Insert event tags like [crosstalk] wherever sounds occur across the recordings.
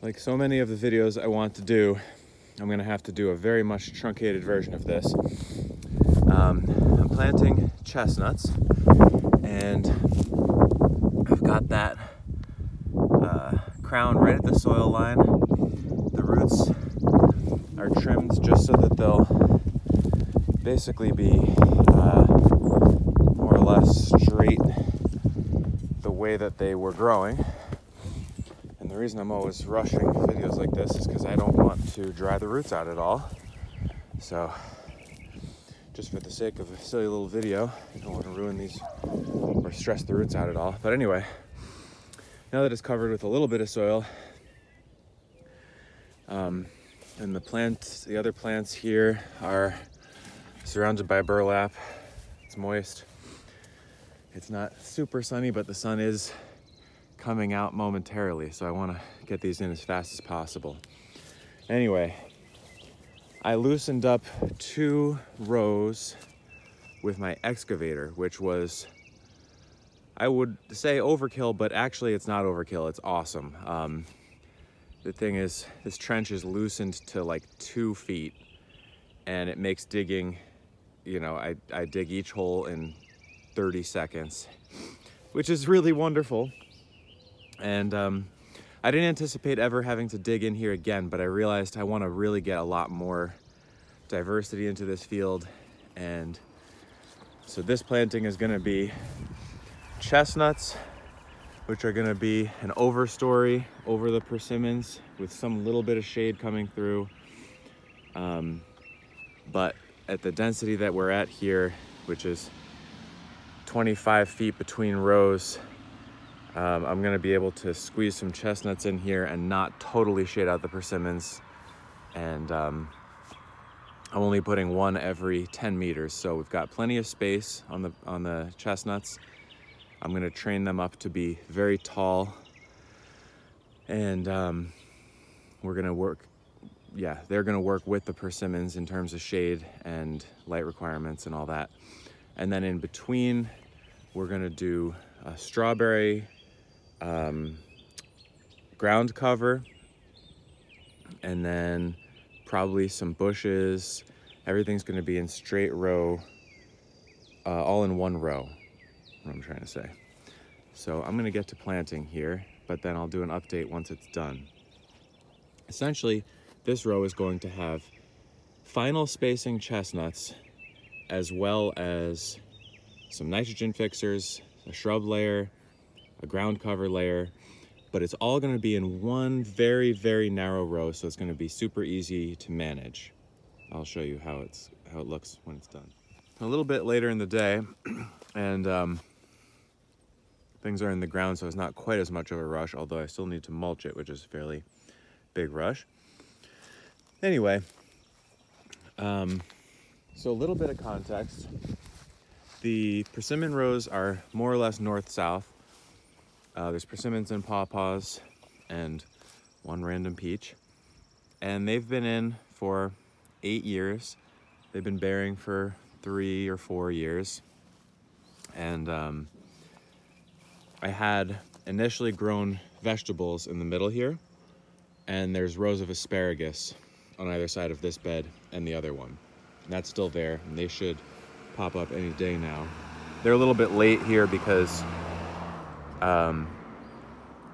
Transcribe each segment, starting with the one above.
like so many of the videos I want to do, I'm gonna have to do a very much truncated version of this. Um, I'm planting chestnuts and I've got that uh, crown right at the soil line. The roots are trimmed just so that they'll basically be uh, more or less straight the way that they were growing. The reason I'm always rushing videos like this is because I don't want to dry the roots out at all. So, just for the sake of a silly little video, I don't want to ruin these or stress the roots out at all. But anyway, now that it's covered with a little bit of soil, um, and the plants, the other plants here are surrounded by burlap. It's moist. It's not super sunny, but the sun is coming out momentarily, so I want to get these in as fast as possible. Anyway, I loosened up two rows with my excavator, which was, I would say overkill, but actually it's not overkill, it's awesome. Um, the thing is, this trench is loosened to like two feet and it makes digging, you know, I, I dig each hole in 30 seconds, which is really wonderful. And um, I didn't anticipate ever having to dig in here again, but I realized I want to really get a lot more diversity into this field. And so this planting is going to be chestnuts, which are gonna be an overstory over the persimmons with some little bit of shade coming through. Um, but at the density that we're at here, which is 25 feet between rows, um, I'm gonna be able to squeeze some chestnuts in here and not totally shade out the persimmons. And um, I'm only putting one every 10 meters. So we've got plenty of space on the, on the chestnuts I'm gonna train them up to be very tall and um, we're gonna work, yeah, they're gonna work with the persimmons in terms of shade and light requirements and all that. And then in between, we're gonna do a strawberry um, ground cover and then probably some bushes. Everything's gonna be in straight row, uh, all in one row what I'm trying to say. So I'm gonna get to planting here, but then I'll do an update once it's done. Essentially, this row is going to have final spacing chestnuts, as well as some nitrogen fixers, a shrub layer, a ground cover layer, but it's all gonna be in one very, very narrow row, so it's gonna be super easy to manage. I'll show you how, it's, how it looks when it's done. A little bit later in the day, [clears throat] and um, things are in the ground, so it's not quite as much of a rush, although I still need to mulch it, which is a fairly big rush. Anyway, um, so a little bit of context. The persimmon rows are more or less north-south. Uh, there's persimmons and pawpaws and one random peach. And they've been in for eight years. They've been bearing for three or four years. And um, I had initially grown vegetables in the middle here, and there's rows of asparagus on either side of this bed and the other one. And that's still there, and they should pop up any day now. They're a little bit late here because um,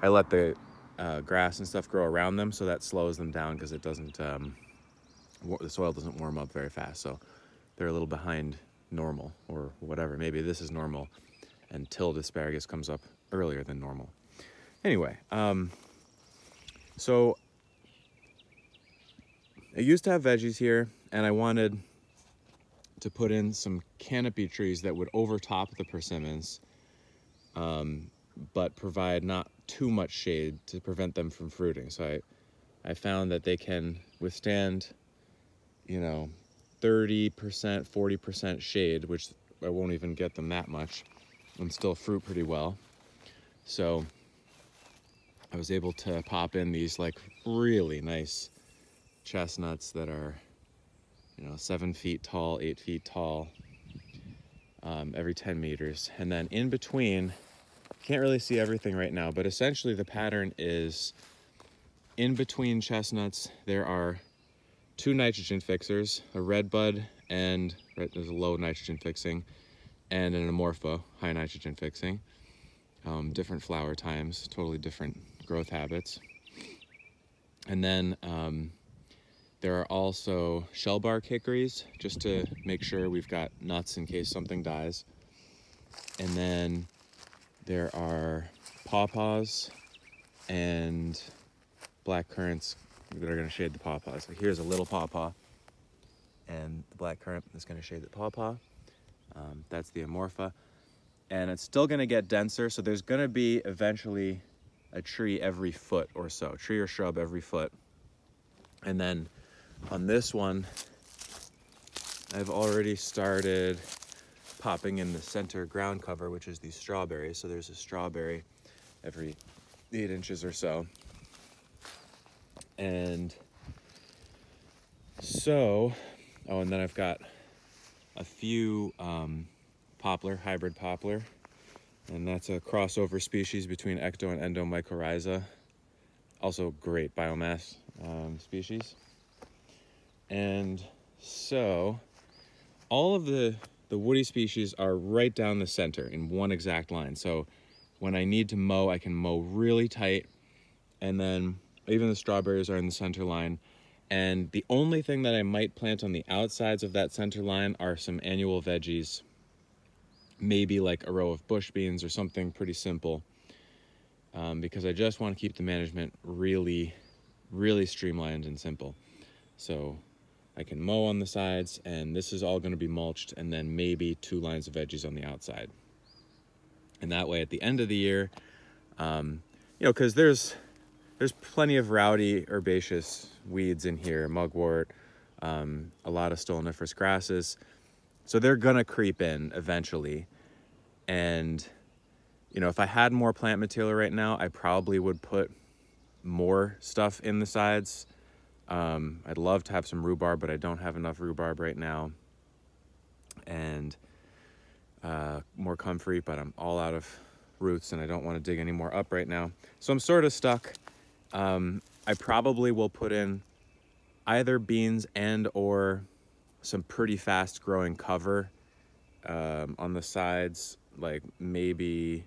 I let the uh, grass and stuff grow around them, so that slows them down because it doesn't, um, the soil doesn't warm up very fast. So they're a little behind normal or whatever. Maybe this is normal until the asparagus comes up earlier than normal. Anyway, um, so I used to have veggies here and I wanted to put in some canopy trees that would overtop the persimmons, um, but provide not too much shade to prevent them from fruiting. So I, I found that they can withstand, you know, 30%, 40% shade, which I won't even get them that much, and still fruit pretty well. So I was able to pop in these like really nice chestnuts that are, you know, seven feet tall, eight feet tall, um, every 10 meters. And then in between, can't really see everything right now, but essentially the pattern is in between chestnuts, there are two nitrogen fixers, a red bud and right there's a low nitrogen fixing, and an amorpha, high nitrogen fixing. Um, different flower times, totally different growth habits. And then um, there are also shell bark hickories, just to make sure we've got nuts in case something dies. And then there are pawpaws and black currants that are gonna shade the pawpaw. So here's a little pawpaw and the black currant is gonna shade the pawpaw. Um, that's the amorpha. And it's still gonna get denser, so there's gonna be eventually a tree every foot or so, tree or shrub every foot. And then on this one, I've already started popping in the center ground cover, which is these strawberries. So there's a strawberry every eight inches or so. And so, oh, and then I've got a few um, poplar, hybrid poplar, and that's a crossover species between ecto and endomycorrhiza. Also great biomass um, species. And so all of the, the woody species are right down the center in one exact line. So when I need to mow, I can mow really tight. And then even the strawberries are in the center line. And the only thing that I might plant on the outsides of that center line are some annual veggies, maybe like a row of bush beans or something pretty simple. Um, because I just want to keep the management really, really streamlined and simple. So I can mow on the sides and this is all going to be mulched and then maybe two lines of veggies on the outside. And that way at the end of the year, um, you know, because there's there's plenty of rowdy herbaceous weeds in here, mugwort, um, a lot of stoloniferous grasses. So they're gonna creep in eventually. And, you know, if I had more plant material right now, I probably would put more stuff in the sides. Um, I'd love to have some rhubarb, but I don't have enough rhubarb right now. And uh, more comfrey, but I'm all out of roots and I don't want to dig any more up right now. So I'm sort of stuck. Um, I probably will put in either beans and or some pretty fast growing cover um, on the sides, like maybe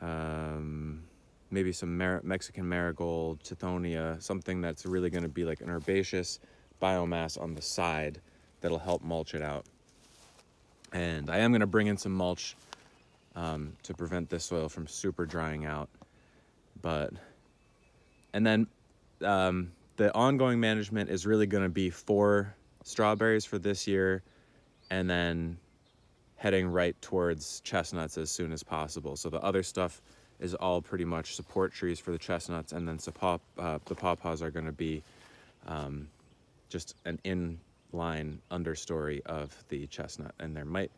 um, maybe some Mexican marigold, tithonia, something that's really going to be like an herbaceous biomass on the side that'll help mulch it out. And I am going to bring in some mulch um, to prevent this soil from super drying out. But and then um, the ongoing management is really going to be four strawberries for this year and then heading right towards chestnuts as soon as possible. So the other stuff is all pretty much support trees for the chestnuts and then uh, the pawpaws are going to be um, just an in-line understory of the chestnut and there might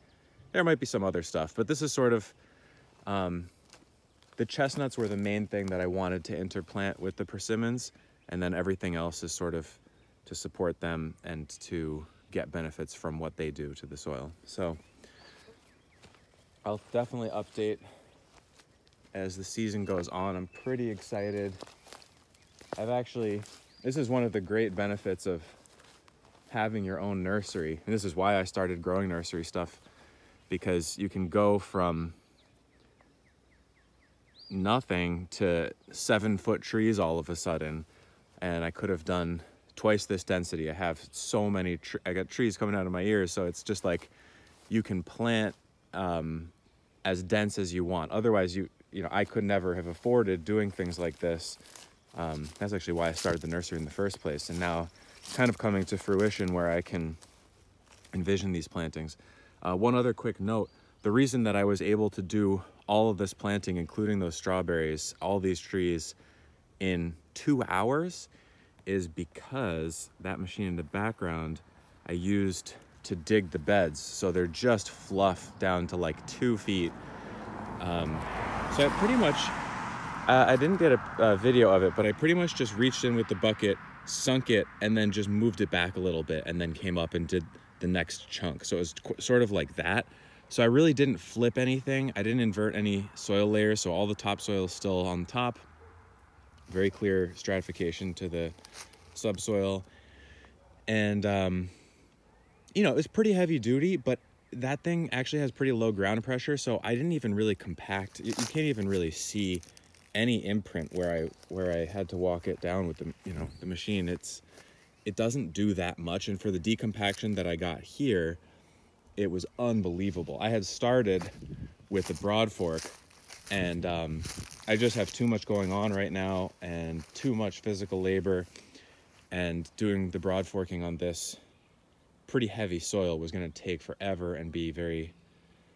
there might be some other stuff but this is sort of um, the chestnuts were the main thing that I wanted to interplant with the persimmons, and then everything else is sort of to support them and to get benefits from what they do to the soil. So I'll definitely update as the season goes on. I'm pretty excited. I've actually, this is one of the great benefits of having your own nursery. And this is why I started growing nursery stuff because you can go from nothing to seven foot trees all of a sudden. And I could have done twice this density. I have so many, I got trees coming out of my ears. So it's just like you can plant um, as dense as you want. Otherwise, you, you know, I could never have afforded doing things like this. Um, that's actually why I started the nursery in the first place. And now it's kind of coming to fruition where I can envision these plantings. Uh, one other quick note, the reason that I was able to do all of this planting, including those strawberries, all these trees in two hours is because that machine in the background I used to dig the beds. So they're just fluff down to like two feet. Um, so I pretty much, uh, I didn't get a, a video of it, but I pretty much just reached in with the bucket, sunk it, and then just moved it back a little bit and then came up and did the next chunk. So it was sort of like that. So I really didn't flip anything. I didn't invert any soil layers, so all the topsoil is still on top. very clear stratification to the subsoil. And, um, you know, it was pretty heavy duty, but that thing actually has pretty low ground pressure. So I didn't even really compact. You, you can't even really see any imprint where I where I had to walk it down with the you know the machine. It's it doesn't do that much, and for the decompaction that I got here, it was unbelievable. I had started with the broad fork, and um, I just have too much going on right now, and too much physical labor, and doing the broad forking on this pretty heavy soil was going to take forever and be very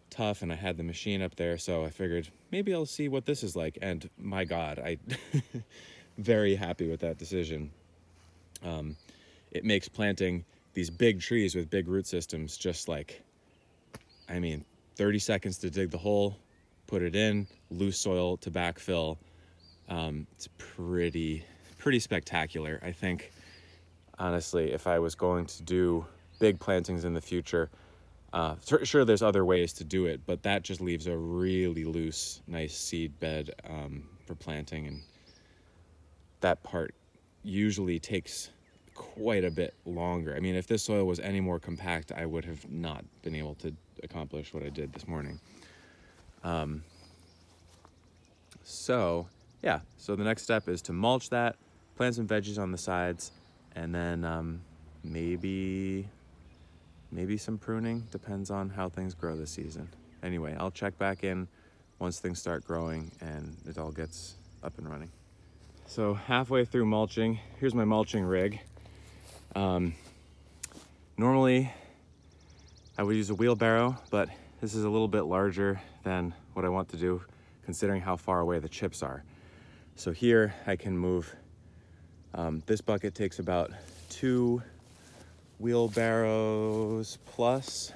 tough and I had the machine up there so I figured maybe I'll see what this is like and my god I [laughs] very happy with that decision. Um, it makes planting these big trees with big root systems just like I mean 30 seconds to dig the hole put it in loose soil to backfill. Um, it's pretty pretty spectacular. I think honestly if I was going to do big plantings in the future uh, sure, there's other ways to do it, but that just leaves a really loose, nice seed bed um, for planting, and that part usually takes quite a bit longer. I mean, if this soil was any more compact, I would have not been able to accomplish what I did this morning. Um, so, yeah, so the next step is to mulch that, plant some veggies on the sides, and then um, maybe maybe some pruning, depends on how things grow this season. Anyway, I'll check back in once things start growing and it all gets up and running. So halfway through mulching, here's my mulching rig. Um, normally I would use a wheelbarrow, but this is a little bit larger than what I want to do considering how far away the chips are. So here I can move, um, this bucket takes about two wheelbarrows plus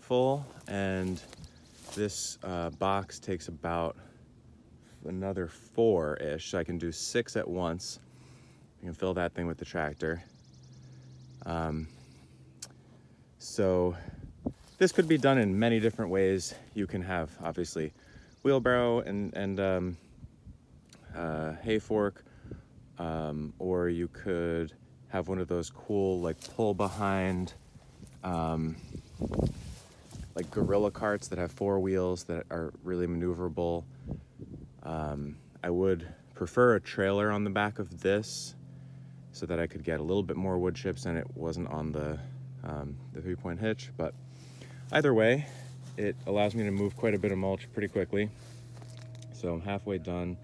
full and this uh, box takes about another four-ish. So I can do six at once. I can fill that thing with the tractor. Um, so this could be done in many different ways. You can have obviously wheelbarrow and, and um, uh, hay fork um, or you could have one of those cool like pull behind um, like gorilla carts that have four wheels that are really maneuverable. Um, I would prefer a trailer on the back of this so that I could get a little bit more wood chips and it wasn't on the, um, the three point hitch. But either way, it allows me to move quite a bit of mulch pretty quickly. So I'm halfway done.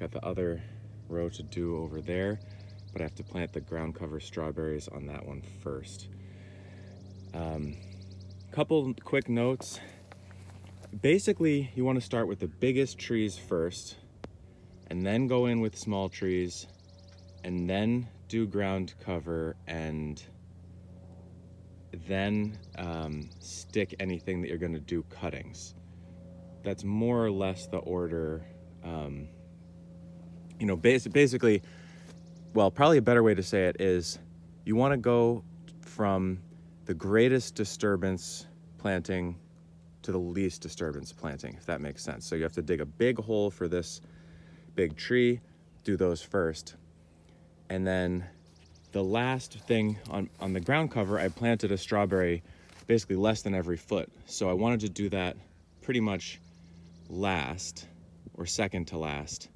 Got the other row to do over there but I have to plant the ground cover strawberries on that one first. Um, couple quick notes. Basically, you want to start with the biggest trees first, and then go in with small trees, and then do ground cover, and then um, stick anything that you're going to do cuttings. That's more or less the order. Um, you know, bas basically, well, probably a better way to say it is you want to go from the greatest disturbance planting to the least disturbance planting, if that makes sense. So you have to dig a big hole for this big tree, do those first. And then the last thing on, on the ground cover, I planted a strawberry basically less than every foot. So I wanted to do that pretty much last or second to last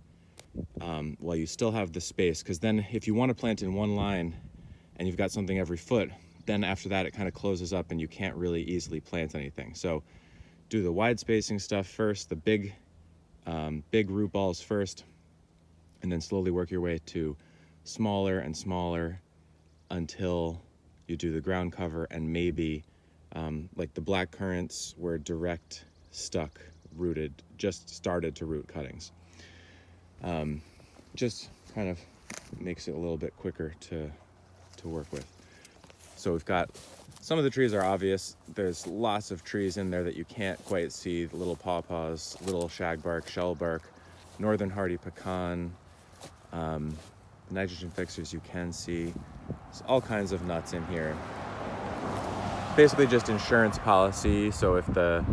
um, while you still have the space. Because then if you want to plant in one line and you've got something every foot, then after that it kind of closes up and you can't really easily plant anything. So do the wide spacing stuff first, the big, um, big root balls first, and then slowly work your way to smaller and smaller until you do the ground cover and maybe um, like the black currants were direct stuck rooted, just started to root cuttings um, just kind of makes it a little bit quicker to, to work with. So we've got, some of the trees are obvious. There's lots of trees in there that you can't quite see. The little pawpaws, little shagbark, shellbark, northern hardy pecan, um, nitrogen fixers you can see. There's all kinds of nuts in here. Basically just insurance policy. So if the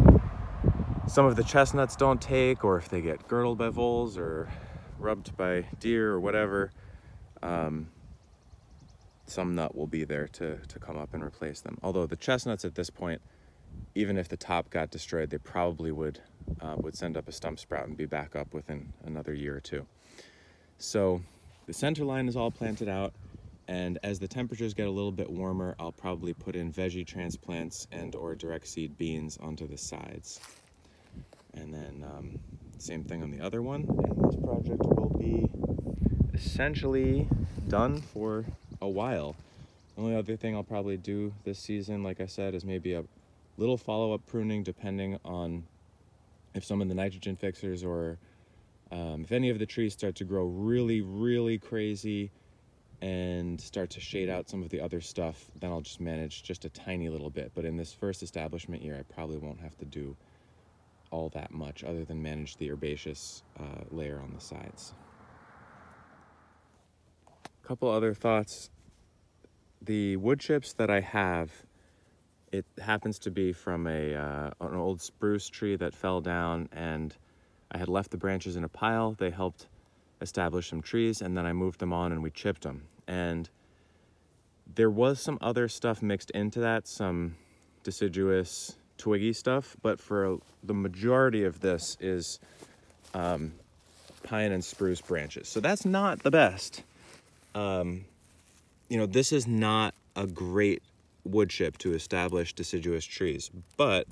some of the chestnuts don't take or if they get girdled by voles or rubbed by deer or whatever, um, some nut will be there to, to come up and replace them. Although the chestnuts at this point, even if the top got destroyed, they probably would uh, would send up a stump sprout and be back up within another year or two. So the center line is all planted out. And as the temperatures get a little bit warmer, I'll probably put in veggie transplants and or direct seed beans onto the sides. And then um, same thing on the other one. And this project will be essentially done for a while. The only other thing I'll probably do this season, like I said, is maybe a little follow-up pruning depending on if some of the nitrogen fixers or um, if any of the trees start to grow really, really crazy and start to shade out some of the other stuff, then I'll just manage just a tiny little bit. But in this first establishment year, I probably won't have to do all that much other than manage the herbaceous uh, layer on the sides. A couple other thoughts. The wood chips that I have, it happens to be from a uh, an old spruce tree that fell down and I had left the branches in a pile. They helped establish some trees and then I moved them on and we chipped them and there was some other stuff mixed into that, some deciduous twiggy stuff, but for the majority of this is um, pine and spruce branches. So that's not the best. Um, you know, this is not a great wood chip to establish deciduous trees, but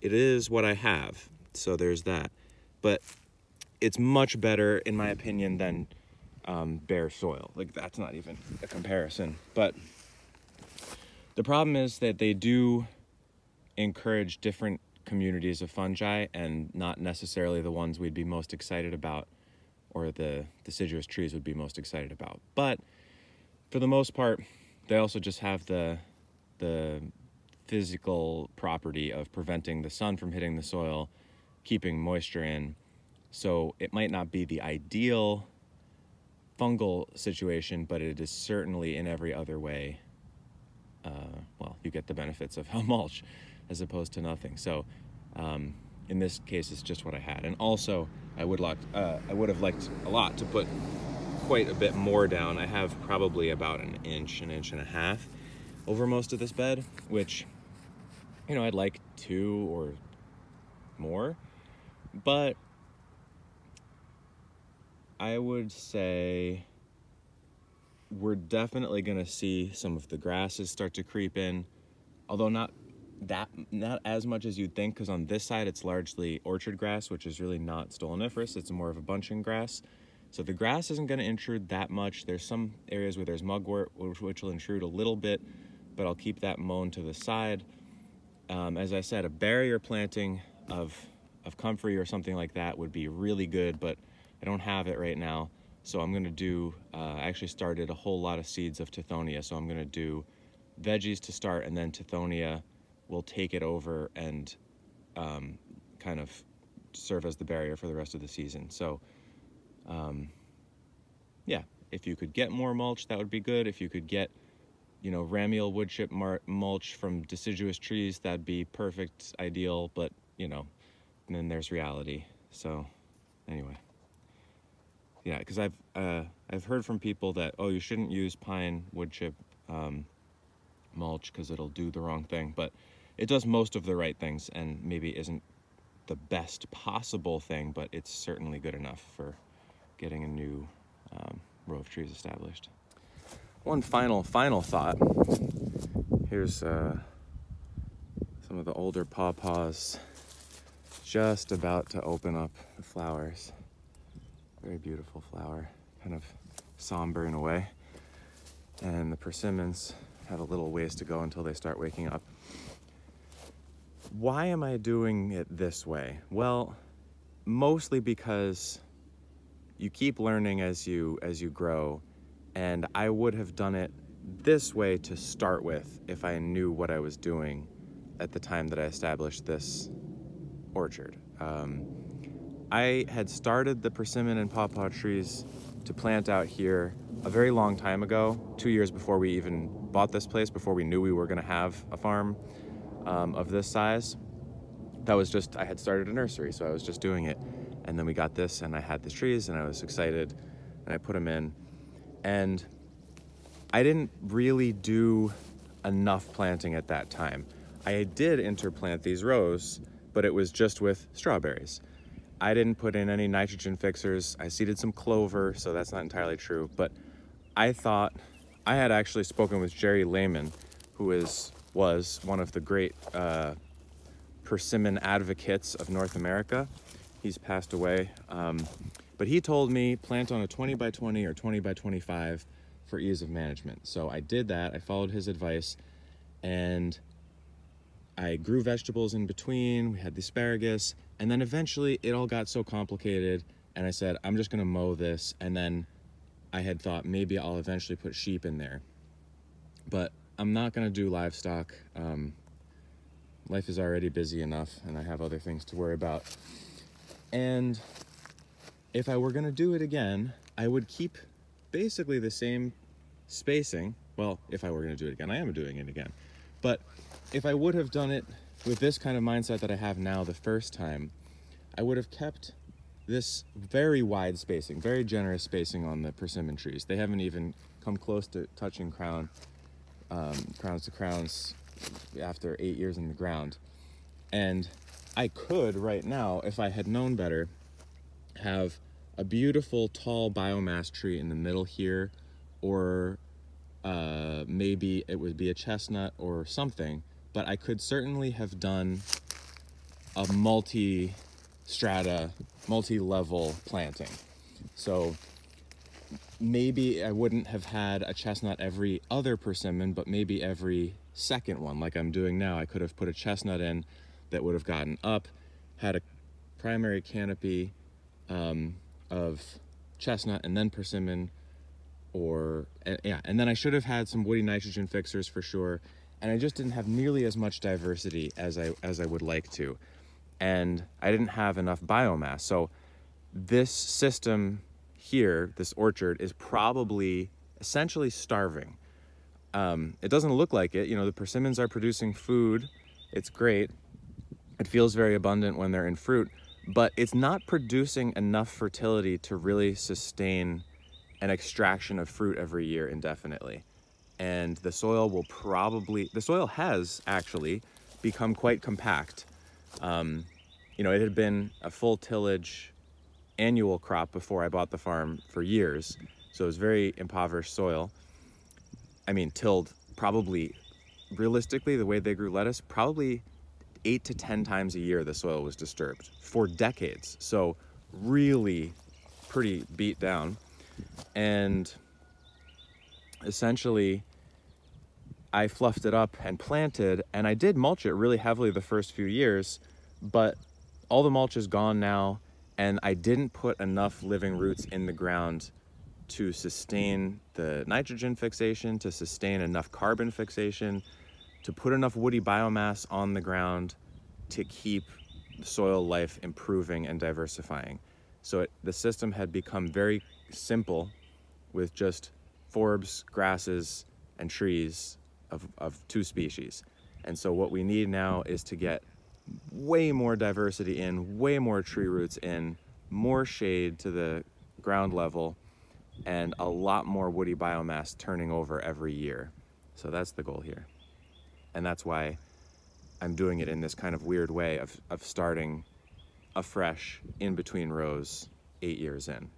it is what I have. So there's that. But it's much better, in my opinion, than um, bare soil. Like that's not even a comparison. But the problem is that they do encourage different communities of fungi and not necessarily the ones we'd be most excited about or the deciduous trees would be most excited about. But for the most part, they also just have the the physical property of preventing the sun from hitting the soil, keeping moisture in. So it might not be the ideal fungal situation, but it is certainly in every other way. Uh, well, you get the benefits of a [laughs] mulch as opposed to nothing. So, um, in this case, it's just what I had. And also, I would like, uh, I would have liked a lot to put quite a bit more down. I have probably about an inch, an inch and a half over most of this bed, which, you know, I'd like two or more, but I would say we're definitely to see some of the grasses start to creep in, although not that not as much as you'd think because on this side it's largely orchard grass which is really not stoloniferous it's more of a bunching grass so the grass isn't going to intrude that much there's some areas where there's mugwort which, will intrude a little bit but i'll keep that mown to the side um, as i said a barrier planting of of comfrey or something like that would be really good but I don't have it right now. So I'm gonna do, uh, I actually started a whole lot of seeds of Tithonia. So I'm gonna do veggies to start and then Tithonia will take it over and um, kind of serve as the barrier for the rest of the season. So um, yeah, if you could get more mulch, that would be good. If you could get, you know, ramial wood chip mulch from deciduous trees, that'd be perfect, ideal, but you know, then there's reality. So anyway yeah, because I've uh, I've heard from people that oh you shouldn't use pine wood chip um, mulch because it'll do the wrong thing, but it does most of the right things and maybe isn't the best possible thing, but it's certainly good enough for getting a new um, row of trees established. One final final thought. Here's uh, some of the older pawpaws just about to open up the flowers. Very beautiful flower, kind of somber in a way. And the persimmons have a little ways to go until they start waking up. Why am I doing it this way? Well, mostly because you keep learning as you as you grow and I would have done it this way to start with if I knew what I was doing at the time that I established this orchard. Um, I had started the persimmon and pawpaw trees to plant out here a very long time ago, two years before we even bought this place, before we knew we were gonna have a farm um, of this size. That was just, I had started a nursery, so I was just doing it. And then we got this, and I had the trees, and I was excited, and I put them in. And I didn't really do enough planting at that time. I did interplant these rows, but it was just with strawberries. I didn't put in any nitrogen fixers. I seeded some clover, so that's not entirely true. But I thought I had actually spoken with Jerry Lehman, who is was one of the great uh, persimmon advocates of North America. He's passed away, um, but he told me plant on a 20 by 20 or 20 by 25 for ease of management. So I did that. I followed his advice, and I grew vegetables in between. We had the asparagus, and then eventually it all got so complicated, and I said, I'm just gonna mow this. And then I had thought maybe I'll eventually put sheep in there. But I'm not gonna do livestock. Um, life is already busy enough, and I have other things to worry about. And if I were gonna do it again, I would keep basically the same spacing. Well, if I were gonna do it again, I am doing it again. But if I would have done it with this kind of mindset that I have now the first time, I would have kept this very wide spacing, very generous spacing on the persimmon trees. They haven't even come close to touching crown, um, crowns to crowns after eight years in the ground. And I could right now, if I had known better, have a beautiful tall biomass tree in the middle here, or uh, maybe it would be a chestnut or something but I could certainly have done a multi strata, multi level planting. So maybe I wouldn't have had a chestnut every other persimmon, but maybe every second one, like I'm doing now. I could have put a chestnut in that would have gotten up, had a primary canopy um, of chestnut and then persimmon, or yeah, and then I should have had some woody nitrogen fixers for sure and I just didn't have nearly as much diversity as I as I would like to, and I didn't have enough biomass. So this system here, this orchard, is probably essentially starving. Um, it doesn't look like it. You know, the persimmons are producing food. It's great. It feels very abundant when they're in fruit, but it's not producing enough fertility to really sustain an extraction of fruit every year indefinitely and the soil will probably, the soil has actually become quite compact. Um, you know, it had been a full tillage annual crop before I bought the farm for years. So it was very impoverished soil. I mean, tilled probably, realistically, the way they grew lettuce, probably eight to 10 times a year the soil was disturbed for decades. So really pretty beat down. And essentially, I fluffed it up and planted, and I did mulch it really heavily the first few years, but all the mulch is gone now, and I didn't put enough living roots in the ground to sustain the nitrogen fixation, to sustain enough carbon fixation, to put enough woody biomass on the ground to keep soil life improving and diversifying. So it, the system had become very simple with just forbs, grasses, and trees of, of two species. And so what we need now is to get way more diversity in, way more tree roots in, more shade to the ground level, and a lot more woody biomass turning over every year. So that's the goal here. And that's why I'm doing it in this kind of weird way of, of starting afresh in between rows eight years in.